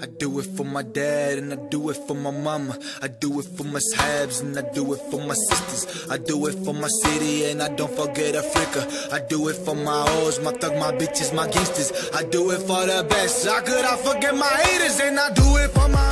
I do it for my dad and I do it for my mama. I do it for my sabs and I do it for my sisters. I do it for my city and I don't forget Africa. I do it for my hoes, my thug, my bitches, my gangsters. I do it for the best. How could I forget my haters and I do it for my